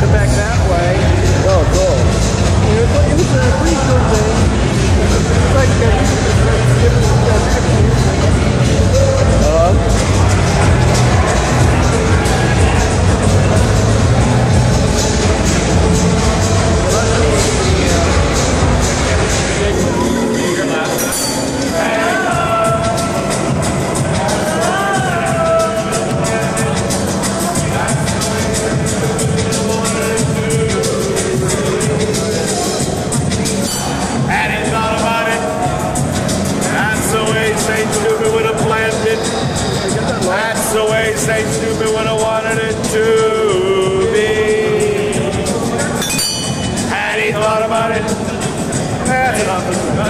come back